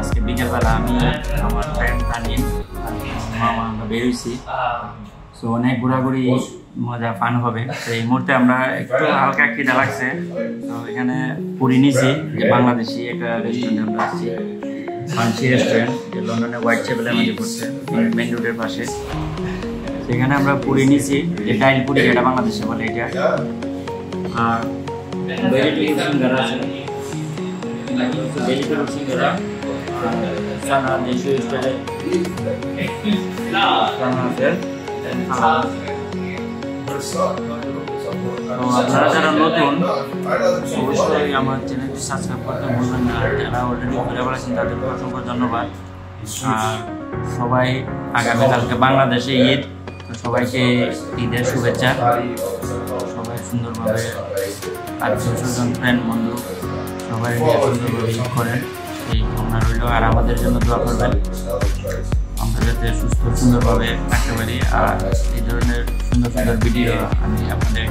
আজকে বিকেলবেলা আমি আমার ফ্রেন্ড তানিম মামা, আমরা বেরোইছি তো অনেক ঘোরাঘুরি মজা ফান হবে। তো এই মুহূর্তে আমরা একটু হালকা খিদা লাগছে। তো এখানে পুরি নিছি, যে বাংলাদেশি একটা রেস্টুরেন্টে আমরা আসছি। ফান্সি রেস্টুরেন্ট যে লন্ডনে হোয়াইট চ্যাপেলের মধ্যে পড়ছে মেন রোডের পাশে। সেখানে আমরা পুরি নিছি, যে ডাইল পুরি, যেটা বাংলাদেশে বলে এটা। আর আছে। তো যারা নতুন অবশ্যই আমার সাবস্ক্রাইব করতে না যারা বলেছেন ধন্যবাদ আর সবাই আগামীকালকে বাংলাদেশে ঈদ সবাইকে ঈদের শুভেচ্ছা সবাই সুন্দরভাবে আত্মীয় স্বজন ফ্রেন্ড বন্ধু সবাই ঈদ করেন এই কামনা রইল। আর আমাদের জন্য দোয়া করবেন। আমরা যাতে সুস্থ, সুন্দরভাবে থাকতে পারি। আর এই ধরনের সুন্দর সুন্দর ভিডিও আমি আপনাদের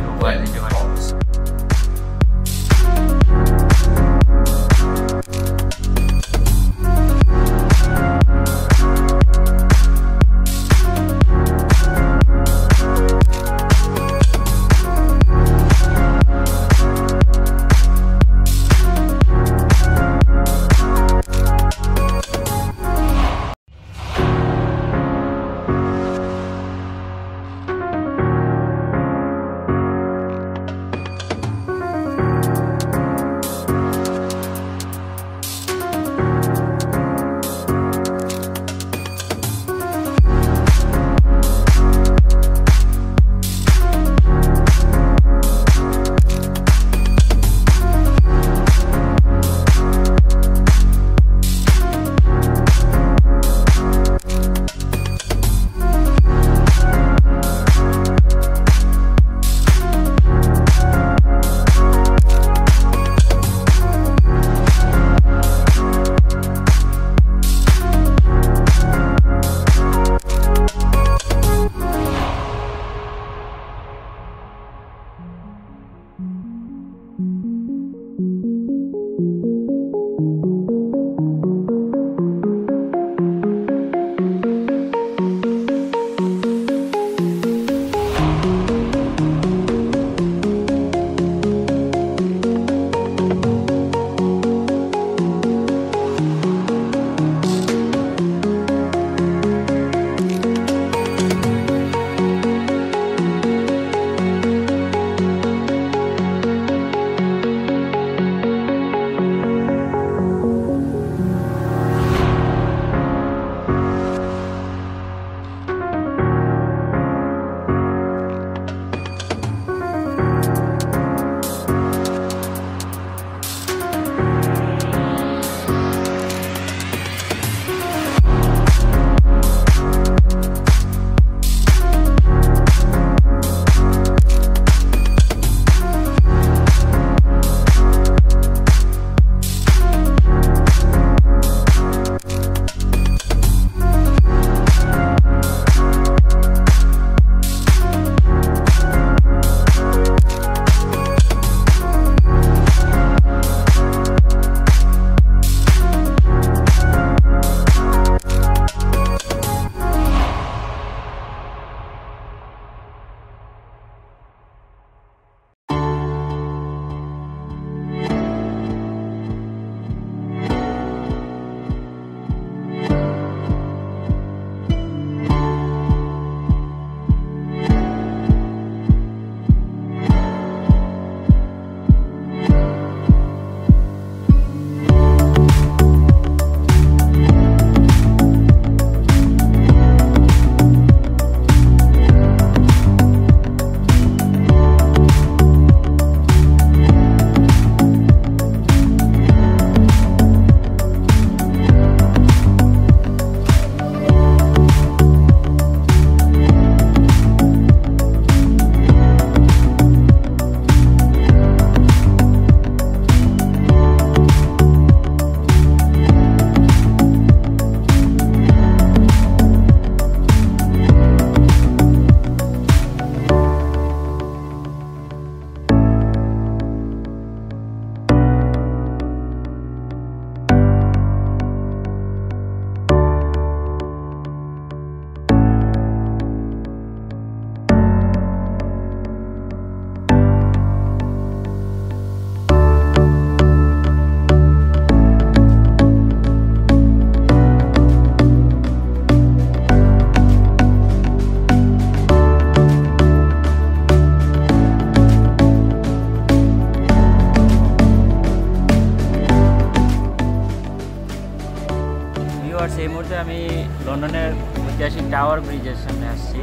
টাওয়ার ব্রিজের সামনে আসছি।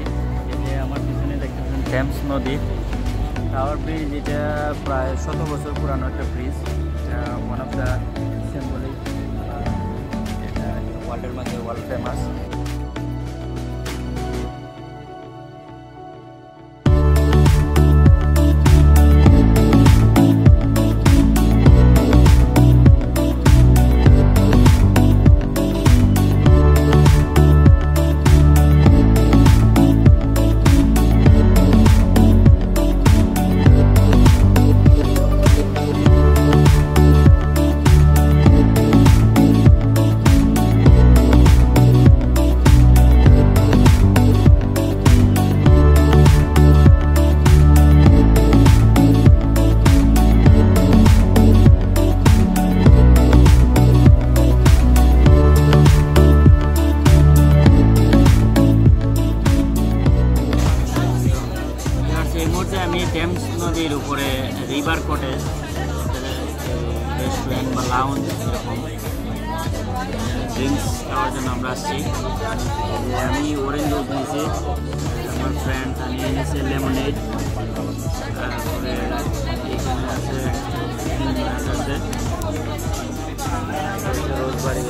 যে আমার পিছনে দেখতে পাচ্ছেন থ্যামস নদী। টাওয়ার ব্রিজ, এটা প্রায় শত বছর পুরানো একটা bridge. One of the symbolic এটা ওয়ার্ল্ডের মাঝে ওয়ার্ল্ড ফেমাস আমার ফ্রেন্ড আমি এনেছি লেমনেড তারপরে এখানে আছে আছে রোজবাড়ি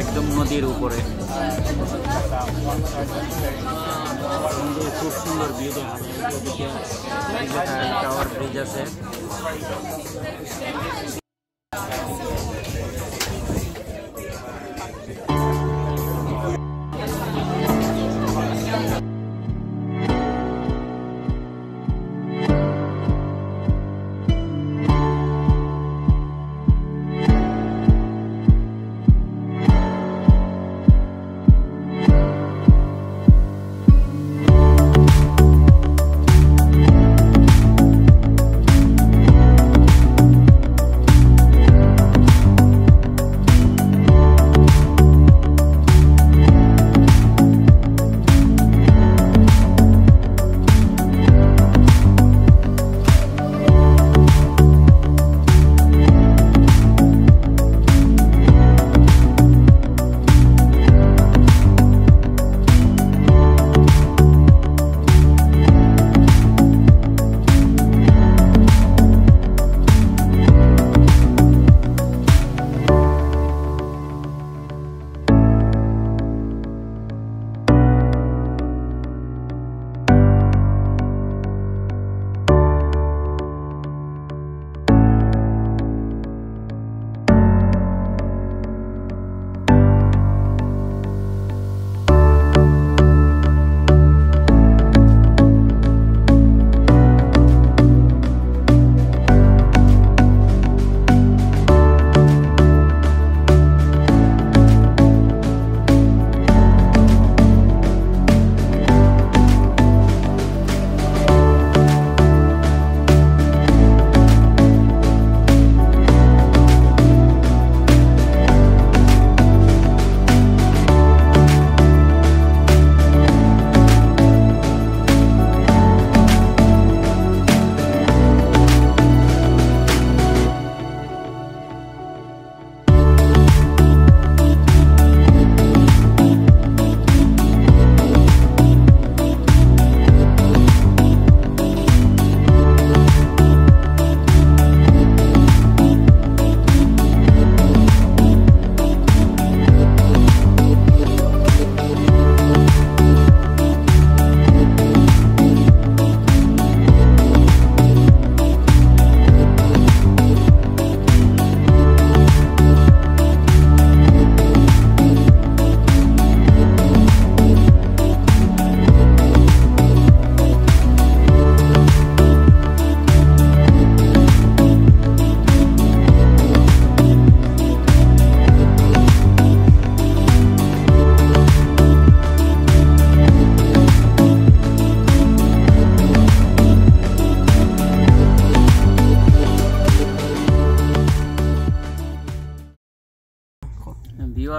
একদম নদীর উপরে। খুব সুন্দর ভিউ দেখা যায়। টাওয়ার ব্রিজ আছে।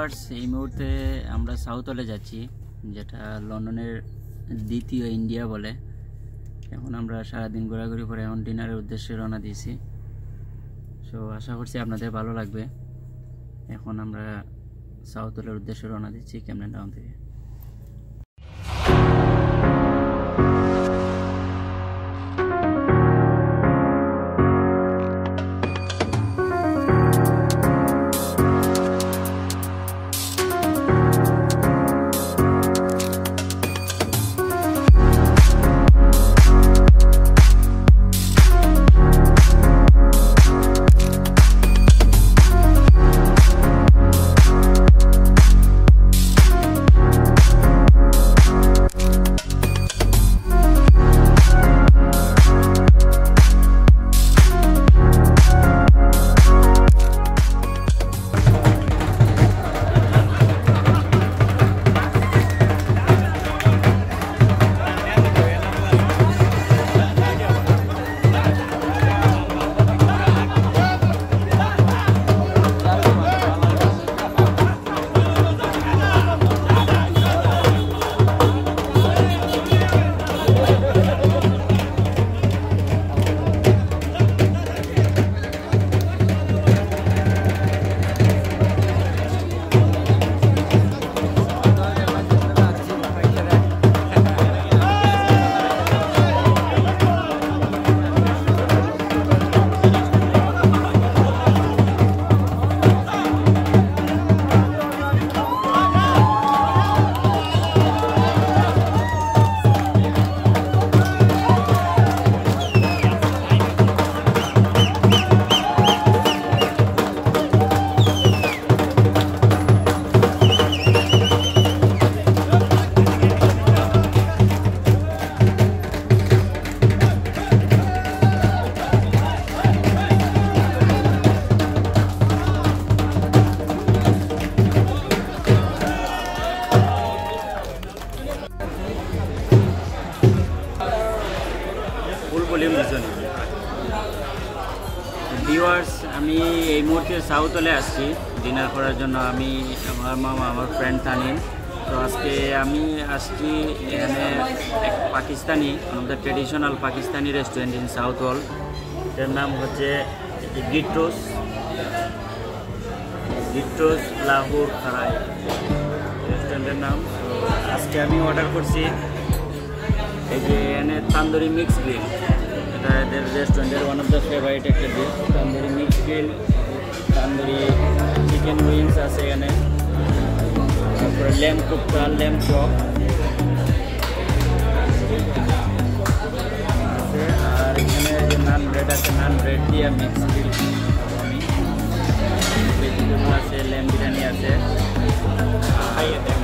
ভিউয়ার্স, এই মুহূর্তে আমরা সাউথ হলে যাচ্ছি, যেটা লন্ডনের দ্বিতীয় ইন্ডিয়া বলে। এখন আমরা সারাদিন ঘোরাঘুরি করে এখন ডিনারের উদ্দেশ্যে রওনা দিয়েছি। সো আশা করছি আপনাদের ভালো লাগবে। এখন আমরা সাউথলের উদ্দেশ্যে রওনা দিচ্ছি ক্যামেরা টাউন থেকে। সাউথ আসছি। ডিনার করার জন্য আমি আমার মামা, আমার ফ্রেন্ড তানিন তো আজকে আমি আসছি এখানে এক পাকিস্তানি আমাদের traditional Pakistani restaurant in Southall এর নাম হচ্ছে গিট্টোস গিট্টোস লাহোর খারাই রেস্টুরেন্টের নাম। আজকে আমি অর্ডার করছি এই যে এখানে তান্দুরি মিক্স গ্রিল এটা এদের রেস্টুরেন্টের ওয়ান অফ দ্য ফেভারিট একটা dish tandoori mix grill tandoori chicken wings আছে এখানে তারপরে ল্যাম কুপ্তা ল্যাম চপ আর এখানে যে নান ব্রেড আছে নান ব্রেড দিয়ে মিক্স গ্রিল আমি ভেজিটেবল আছে ল্যাম বিরিয়ানি আছে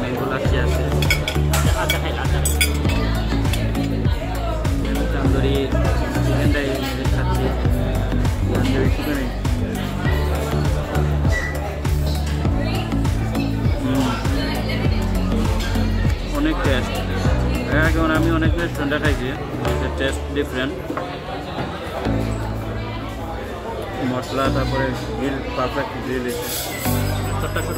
ম্যাঙ্গো লাচ্ছি আছে আচ্ছা খাই আচ্ছা তান্দুরি চিকেনটাই খাচ্ছি তান্দুরি চিকেন অনেক রেস্টুরেন্টে খাইছি টেস্ট ডিফারেন্ট মশলা, তারপরে গ্রিল পারফেক্ট গ্রিল ছোট্ট ছোট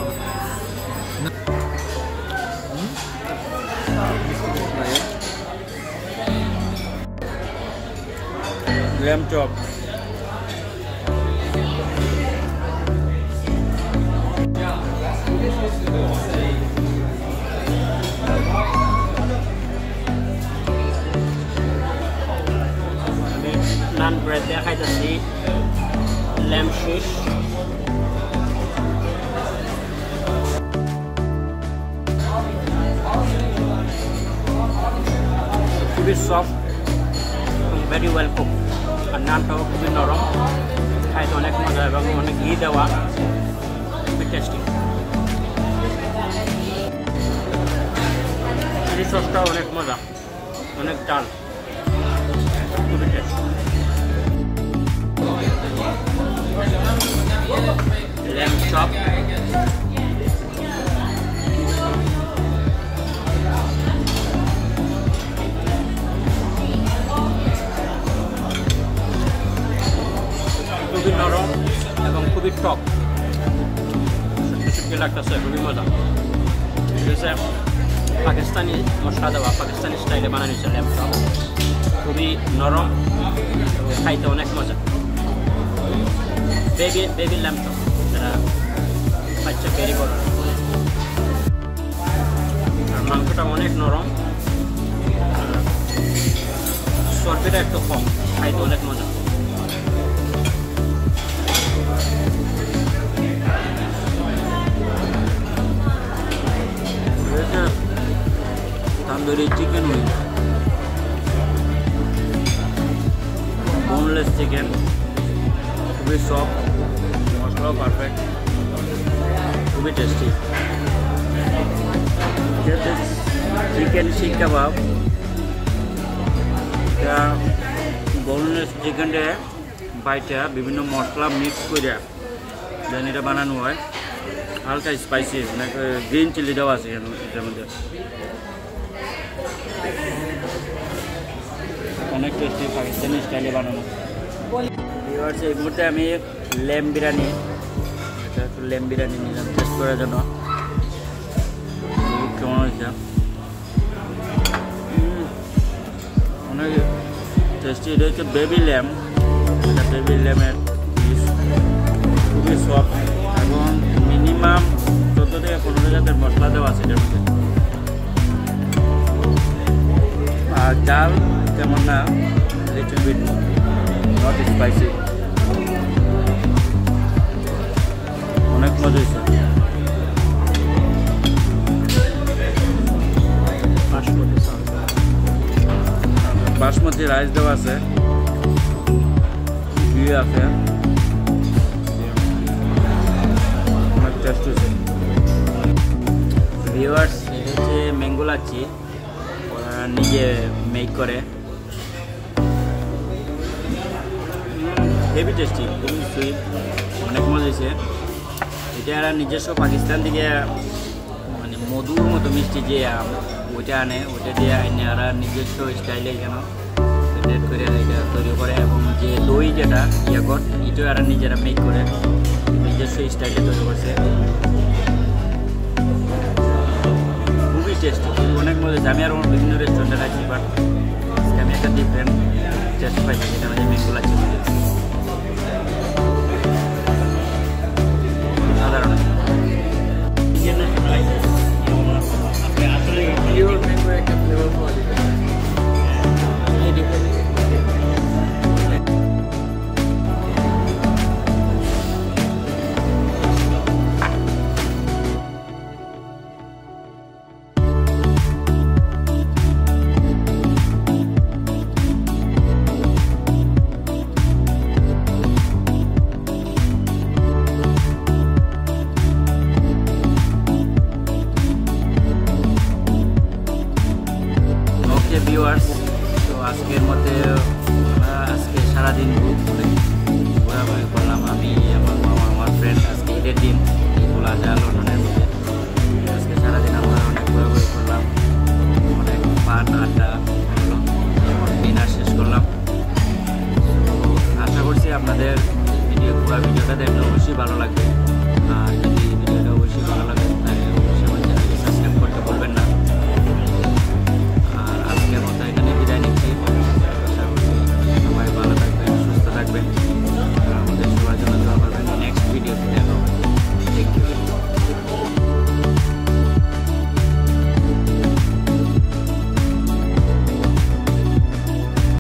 lamb chop আমি নান ব্রেড দিয়ে খাইতেছি ল্যাম্প শুশ খুবই সফট ভেরি ওয়েল কুক আর নানটাও খুবই নরম খাইতে অনেক মজা এবং অনেক ঘি দেওয়া খুবই টেস্টি চিলি সসটাও অনেক মজা অনেক ডাল ল্যাম্প চপ খুবই নরম এবং খুবই টক শুটকি লাগতেছে খুবই মজা আছে পাকিস্তানি মশলা দেওয়া পাকিস্তানি স্টাইলে বানানো ল্যাম্প চপ খুবই নরম খাইতে অনেক মজা বেবি বেবি ল্যাম্প যারা বাচ্চা ক্যারি করে আর মাংসটা অনেক নরম চর্বিটা একটু কম খাইতে অনেক মজা tandoori chicken wing boneless chicken খুবই সফট মশলাও পারফেক্ট খুবই টেস্টি চিকেন শিক কাবাব এটা বোনলেস চিকেনটা বাইটা বিভিন্ন মশলা মিক্স করে দেন এটা বানানো হয়। হালকা স্পাইসি মানে গ্রিন চিলি দেওয়া আছে এটার মধ্যে। অনেক টেস্টি পাকিস্তানি স্টাইলে বানানো। এবার এই মুহূর্তে আমি ল্যাম বিরিয়ানি, এটা একটু ল্যাম বিরিয়ানি নিলাম টেস্ট করার জন্য। কেমন হয়েছে? অনেক টেস্টি এটা হচ্ছে বেবি ল্যাম এটা বেবি ল্যামের খুবই সফট এবং মিনিমাম চোদ্দ থেকে পনেরো জাতের মশলা দেওয়া আছে এটার মধ্যে। আর চাল তেমন না লিটল বিট নট স্পাইসি অনেক মজা হয়েছে। বাসমতি রাইস দেওয়া আছে। ঘি আছে। অনেক টেস্ট হয়েছে। ভিউয়ার্স এটা হচ্ছে ম্যাঙ্গো নিজে মেক করে। হেভি টেস্টি খুবই সুইট অনেক মজা হয়েছে। এটা এরা নিজস্ব পাকিস্তান থেকে মানে মধুর মতো মিষ্টি যে ওইটা আনে, ওইটা দিয়ে আনে এরা নিজস্ব স্টাইলে কেন ডেট করে এটা তৈরি করে এবং যে দই যেটা ইয়াকট এটাও এরা নিজেরা মেক করে, নিজস্ব স্টাইলে তৈরি করছে। খুবই টেস্টি অনেক মজা আমি আর বিভিন্ন রেস্টুরেন্টে খাইছি বাট আমি একটা ডিফারেন্ট টেস্ট পাইছি, যেটা আমাদের ম্যাঙ্গো লাগছে সাধারণ